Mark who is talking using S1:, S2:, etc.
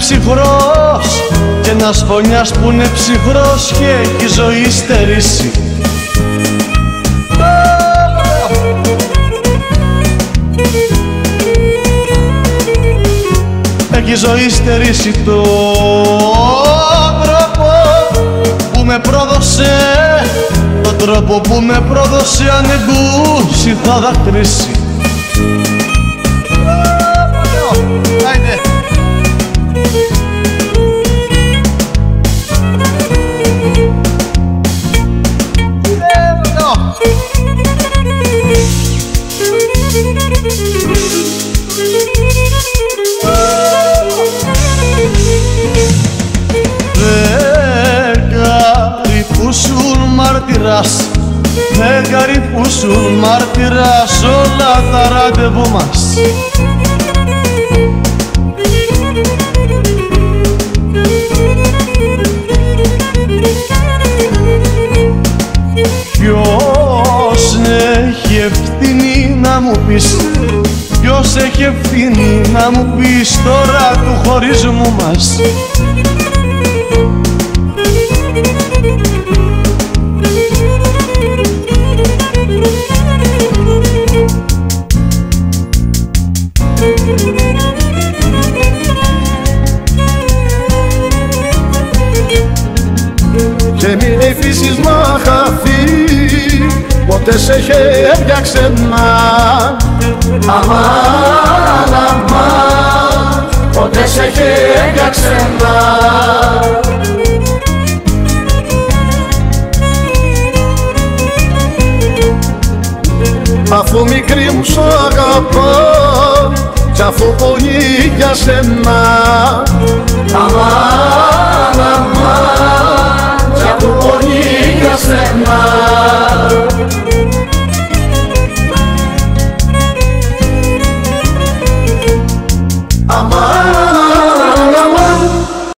S1: ψυχρός και ένας φωνιάς που είναι ψυχρός και έχει ζωή στερήσει. Έχει ζωή στερήσει το τρόπο που με πρόδωσε το τρόπο που με πρόδωσε αν εγκούσει θα δακρύσει μάρτυρας. Φεγγάρι που σου μάρτυρας όλα τα ραντεβού μας. Ποιος έχει ευθύνη να μου πεις; Ποιος έχει ευθύνη να μου πεις; Τώρα του χωρισμού μας
S2: Και μην αφήσεις να χαθεί Ποτέ σε χέρια ξένα Αμάν, αμάν Ποτέ σε χέρια ξένα Αφού μικρή μου σ' αγαπώ Κι αφού πολύ για σένα. Αμάν,